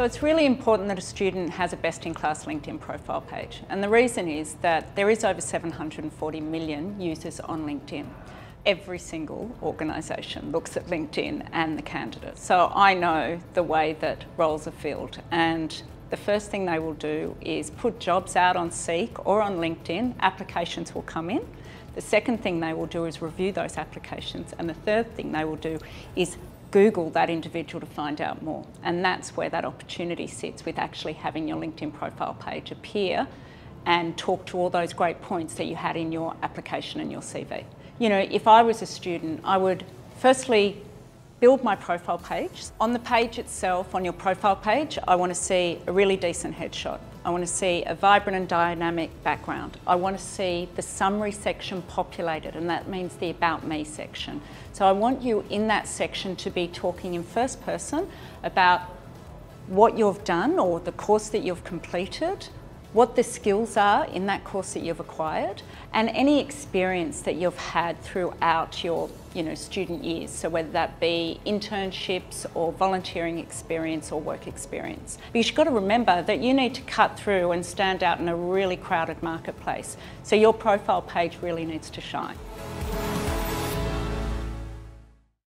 So it's really important that a student has a best-in-class LinkedIn profile page. And the reason is that there is over 740 million users on LinkedIn. Every single organisation looks at LinkedIn and the candidate. So I know the way that roles are filled and the first thing they will do is put jobs out on Seek or on LinkedIn, applications will come in. The second thing they will do is review those applications and the third thing they will do is Google that individual to find out more. And that's where that opportunity sits with actually having your LinkedIn profile page appear and talk to all those great points that you had in your application and your CV. You know, if I was a student, I would firstly build my profile page. On the page itself, on your profile page, I want to see a really decent headshot. I want to see a vibrant and dynamic background. I want to see the summary section populated, and that means the About Me section. So I want you in that section to be talking in first person about what you've done or the course that you've completed, what the skills are in that course that you've acquired and any experience that you've had throughout your you know, student years. So whether that be internships or volunteering experience or work experience. Because you've got to remember that you need to cut through and stand out in a really crowded marketplace. So your profile page really needs to shine.